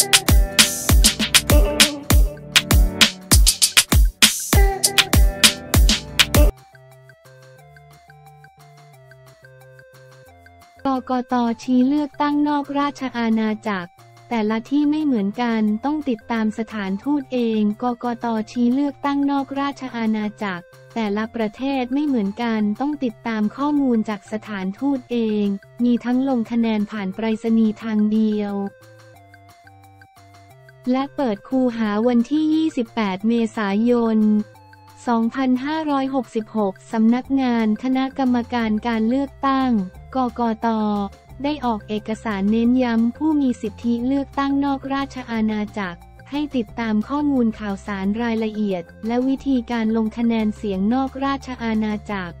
กกตชี้เลือกตั้งนอกราชอาณาจักร แต่ละที่ไม่เหมือนกันต้องติดตามสถานทูตเอง กกตชี้เลือกตั้งนอกราชอาณาจักร แต่ละประเทศไม่เหมือนกันต้องติดตามข้อมูลจากสถานทูตเอง มีทั้งลงคะแนนผ่านไปรษณีย์ทางเดียว และเปิดคูหาวันที่ 28 เมษายน 2566 สำนักงานคณะกรรมการการเลือกตั้ง กกต ได้ออกเอกสารเน้นย้ำผู้มีสิทธิเลือกตั้งนอกราชอาณาจักร ให้ติดตามข้อมูลข่าวสารรายละเอียด และวิธีการลงคะแนนเสียงนอกราชอาณาจักร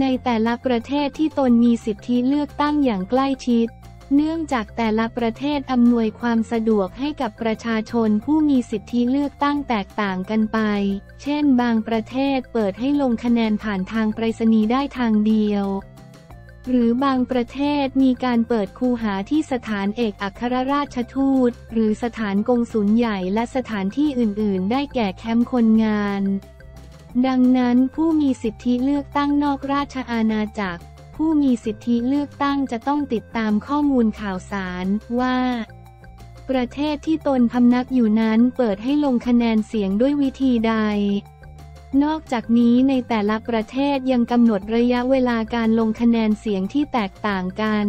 ในแต่ละประเทศที่ตนมีสิทธิเลือกตั้งอย่างใกล้ชิด เนื่องจากแต่ละประเทศอำนวยความสะดวกให้กับประชาชนผู้มีสิทธิเลือกตั้งแตกต่างกันไป เช่นบางประเทศเปิดให้ลงคะแนนผ่านทางไปรษณีย์ได้ทางเดียว หรือบางประเทศมีการเปิดคูหาที่สถานเอกอัครราชทูต หรือสถานกงสุลใหญ่และสถานที่อื่น ๆ ได้แก่แคมป์คนงาน ดังนั้นผู้มีสิทธิเลือกตั้งนอกราชอาณาจักร ผู้มีสิทธิเลือกตั้งจะต้องติดตามข้อมูลข่าวสารว่า ประเทศที่ตนพำนักอยู่นั้นเปิดให้ลงคะแนนเสียงด้วยวิธีใด นอกจากนี้ในแต่ละประเทศยังกำหนดระยะเวลาการลงคะแนนเสียงที่แตกต่างกัน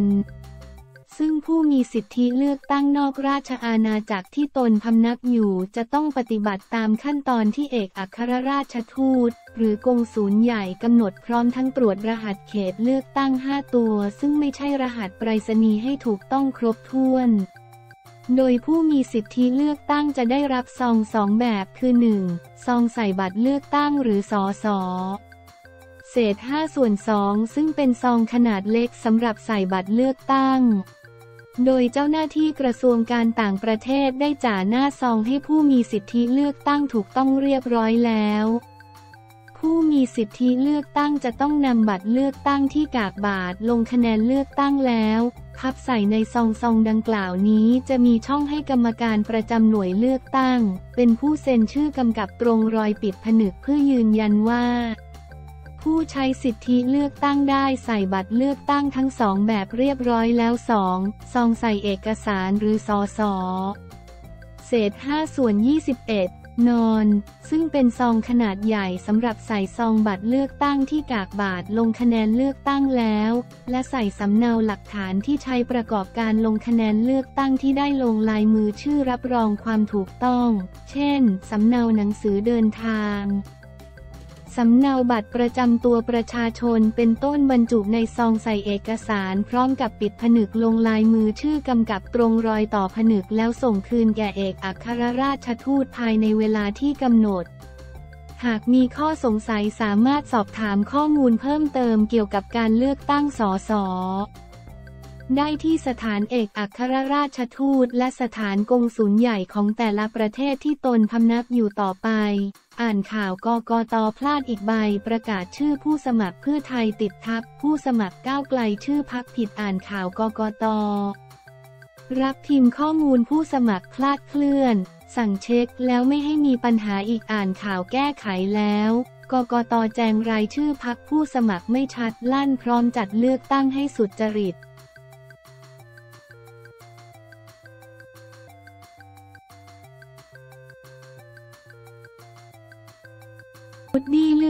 ซึ่งผู้มีสิทธิเลือกตั้งนอกราชอาณาจักรที่ตนพำนักอยู่จะต้องปฏิบัติตามขั้นตอนที่เอกอัครราชทูต หรือกงศูนย์ใหญ่กำหนดพร้อมทั้งตรวจรหัสเขตเลือกตั้ง 5 ตัว ซึ่งไม่ใช่รหัสไปรษณีย์ให้ถูกต้องครบถ้วนโดยผู้มีสิทธิเลือกตั้งจะได้รับซองสองแบบคือ 1. ซองใส่บัตรเลือกตั้งหรือสอสอเศษ5ส่วน2ซึ่งเป็นซองขนาดเล็กสำหรับใส่บัตรเลือกตั้ง โดยเจ้าหน้าที่กระทรวงการต่างประเทศได้จ่าหน้าซองให้ผู้มีสิทธิเลือกตั้งถูกต้องเรียบร้อยแล้ว ผู้มีสิทธิเลือกตั้งจะต้องนำบัตรเลือกตั้งที่กากบาทลงคะแนนเลือกตั้งแล้วพับใส่ในซองซองดังกล่าวนี้จะมีช่องให้กรรมการประจำหน่วยเลือกตั้ง เป็นผู้เซ็นชื่อกำกับตรงรอยปิดผนึกเพื่อยืนยันว่า ผู้ใช้สิทธิเลือกตั้งได้ใส่บัตรเลือกตั้งทั้งสองแบบเรียบร้อยแล้วสองซองใส่เอกสารหรือสอสอเศษ5ส่วน 21 นอน ซึ่งเป็นซองขนาดใหญ่สำหรับใส่ซองบัตรเลือกตั้งที่กากบาทลงคะแนนเลือกตั้งแล้ว และใส่สำเนาหลักฐานที่ใช้ประกอบการลงคะแนนเลือกตั้งที่ได้ลงลายมือชื่อรับรองความถูกต้อง เช่น สำเนาหนังสือเดินทาง สำเนาบัตรประจำตัวประชาชนเป็นต้นบรรจุในซองใส่เอกสาร พร้อมกับปิดผนึกลงลายมือชื่อกำกับตรงรอยต่อผนึกแล้วส่งคืนแก่เอกอัครราชทูตภายในเวลาที่กำหนด หากมีข้อสงสัยสามารถสอบถามข้อมูลเพิ่มเติมเกี่ยวกับการเลือกตั้งสส ได้ที่สถานเอกอัครราชทูตและสถานกงสุลใหญ่ของแต่ละประเทศที่ตนพำนักอยู่ต่อไป อ่านข่าวกกตพลาดอีกใบประกาศชื่อผู้สมัครเพื่อไทยติดทับ ผู้สมัครก้าวไกลชื่อพักผิดอ่านข่าวกกต รับพิมพ์ข้อมูลผู้สมัครคลาดเคลื่อน สั่งเช็คแล้วไม่ให้มีปัญหาอีกอ่านข่าวแก้ไขแล้วกกตแจงรายชื่อพักผู้สมัครไม่ชัดลั่นพร้อมจัดเลือกตั้งให้สุจริต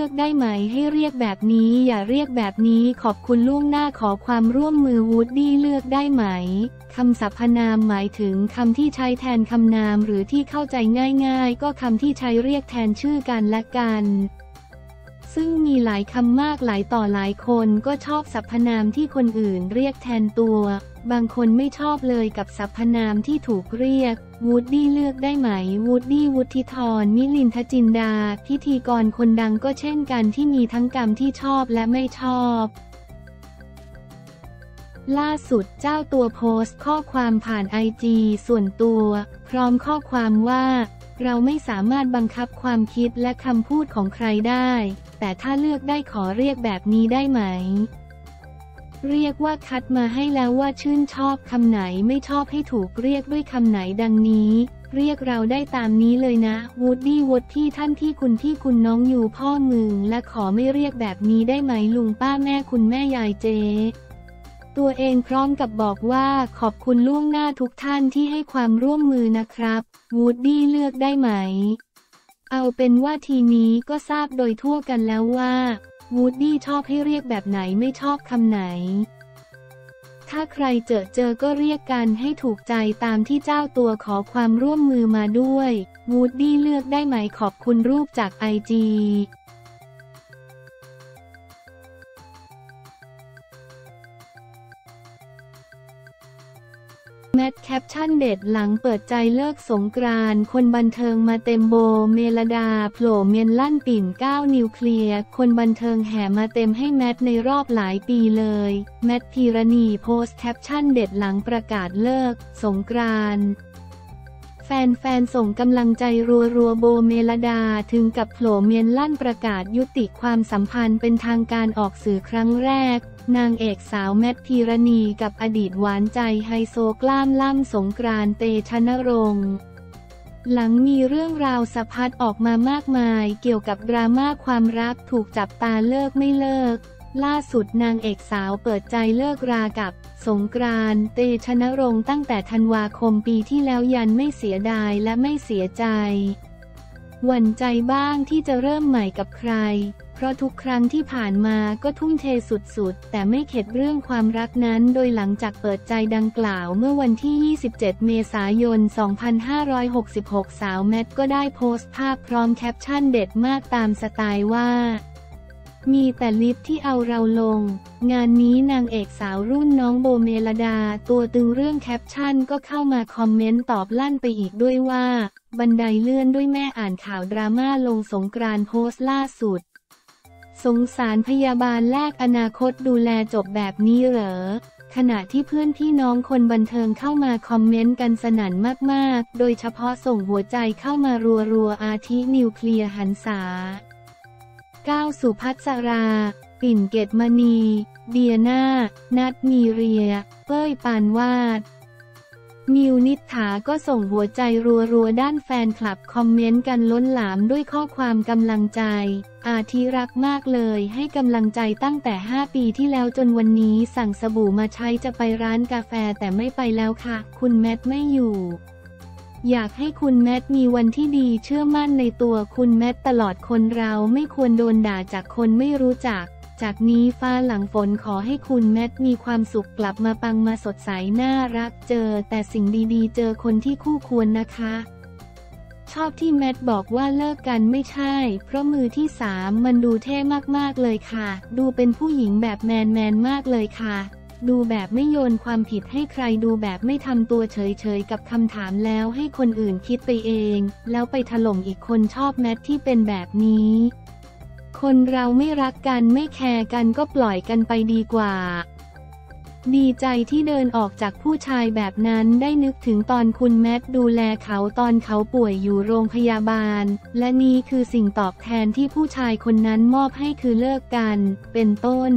ลือกได้ไหมให้เรียกแบบนี้อย่าเรียกแบบนี้ขอบคุณล่วงหน้าขอความร่วมมือวูดดี้เลือกได้ไหมคำสรรพนามหมายถึงคำที่ใช้แทนคำนามหรือที่เข้าใจง่าย ๆ ก็คำที่ใช้เรียกแทนชื่อกันและกันซึ่งมีหลายคำมากหลายต่อหลายคนก็ชอบสรรพนามที่คนอื่นเรียกแทนตัว บางคนไม่ชอบเลยกับสรรพนามที่ถูกเรียก วูดดี้เลือกได้ไหม วูดดี้วุฒิธรมิลินทจินดา พิธีกรคนดังก็เช่นกันที่มีทั้งกรรมที่ชอบและไม่ชอบ ล่าสุดเจ้าตัวโพสต์ข้อความผ่านไอจีส่วนตัว พร้อมข้อความว่า เราไม่สามารถบังคับความคิดและคำพูดของใครได้ แต่ถ้าเลือกได้ขอเรียกแบบนี้ได้ไหม เรียกว่าคัดมาให้แล้วว่าชื่นชอบคำไหนไม่ชอบให้ถูกเรียกด้วยคำไหนดังนี้ เรียกเราได้ตามนี้เลยนะวูดดี้วดที่ท่านที่คุณที่คุณน้องอยู่พ่อมึงและขอไม่เรียกแบบนี้ได้ไหมลุงป้าแม่คุณแม่ยายเจตัวเองพร้อมกับบอกว่าขอบคุณล่วงหน้าทุกท่านที่ให้ความร่วมมือนะครับวูดดี้เลือกได้ไหม เอาเป็นว่าทีนี้ก็ทราบโดยทั่วกันแล้วว่า วูดดี้ชอบให้เรียกแบบไหนไม่ชอบคำไหน ถ้าใครเจอเจอก็เรียกกันให้ถูกใจตามที่เจ้าตัวขอความร่วมมือมาด้วย วูดดี้เลือกได้ไหมขอบคุณรูปจาก IG แมทแคปชั่นเด็ดหลังเปิดใจเลิกสงกรานคนบันเทิงมาเต็มโบ เมลดาโผล่เมนต์ลั่นปิ่นก้าวนิวเคลียร์ คนบันเทิงแห่มาเต็มให้แมทในรอบหลายปีเลย แมทพีรณีโพสต์แคปชั่นเด็ดหลังประกาศเลิก สงกราน แฟนๆ ส่งกำลังใจรัวๆ โบเมลดาถึงกับโผล่เมนต์ลั่นประกาศยุติความสัมพันธ์เป็นทางการออกสื่อครั้งแรก นางเอกสาวแมทพีรณีกับอดีตหวานใจไฮโซกล้ามล่ำสงกรานเตชะนรงค์หลังมีเรื่องราวสะพัดออกมามากมาย เกี่ยวกับดราม่าความรักถูกจับตาเลิกไม่เลิก ล่าสุดนางเอกสาวเปิดใจเลิกรากับสงกรานต์เตชะนรงค์ตั้งแต่ธันวาคมปีที่แล้วยันไม่เสียดายและไม่เสียใจ หวั่นใจบ้างที่จะเริ่มใหม่กับใคร เพราะทุกครั้งที่ผ่านมาก็ทุ่มเทสุดๆ แต่ไม่เข็ดเรื่องความรักนั้นโดยหลังจากเปิดใจดังกล่าวเมื่อวันที่ 27 เมษายน 2566 สาวแมทก็ได้โพสต์ภาพพร้อมแคปชั่นเด็ดมากตามสไตล์ว่า มีแต่ลิฟต์ที่เอาเราลง งานนี้นางเอกสาวรุ่นน้องโบเมลดา ตัวตึงเรื่องแคปชั่นก็เข้ามาคอมเมนต์ตอบลั่นไปอีกด้วยว่า บันไดเลื่อนด้วยแม่อ่านข่าวดราม่าลงสงกรานโพสต์ล่าสุด สงสารพยาบาลแลกอนาคตดูแลจบแบบนี้เหรอ ขณะที่เพื่อนพี่น้องคนบันเทิงเข้ามาคอมเมนต์กันสนั่นมาก ๆ โดยเฉพาะส่งหัวใจเข้ามารัวๆอาทินิวเคลียร์หันษา ก้าวสุพัสรา ปิ่นเกตมณี เดียนานัดมีเรีย เป้ยปานวาด มิวนิษฐาก็ส่งหัวใจรัวๆ ด้านแฟนคลับคอมเมนต์กันล้นหลามด้วยข้อความกำลังใจ อาทิรักมากเลยให้กำลังใจตั้งแต่ 5 ปีที่แล้วจนวันนี้สั่งสบู่มาใช้จะไปร้านกาแฟแต่ไม่ไปแล้วค่ะ คุณแมทไม่อยู่ อยากให้คุณแมทมีวันที่ดีเชื่อมั่นในตัวคุณแมทตลอดคนเราไม่ควรโดนด่าจากคนไม่รู้จัก จากนี้ฟ้าหลังฝนขอให้คุณแมทมีความสุขกลับมาปังมาสดใสน่ารักเจอ แต่สิ่งดีๆ เจอคนที่คู่ควรนะคะ ชอบที่แมทบอกว่าเลิกกันไม่ใช่ เพราะมือที่สามมันดูเท่มากๆเลยค่ะ ดูเป็นผู้หญิงแบบแมนแมนๆมากเลยค่ะ ดูแบบไม่โยนความผิดให้ใครดูแบบไม่ทำตัวเฉยๆกับคำถามแล้วให้คนอื่นคิดไปเอง แล้วไปถล่มอีกคนชอบแมทที่เป็นแบบนี้ คนเราไม่รักกันไม่แคร์กันก็ปล่อยกันไปดีกว่า ดีใจที่เดินออกจากผู้ชายแบบนั้นได้นึกถึงตอนคุณแมทดูแลเขาตอนเขาป่วยอยู่โรงพยาบาล และนี่คือสิ่งตอบแทนที่ผู้ชายคนนั้นมอบให้คือเลิกกัน เป็นต้น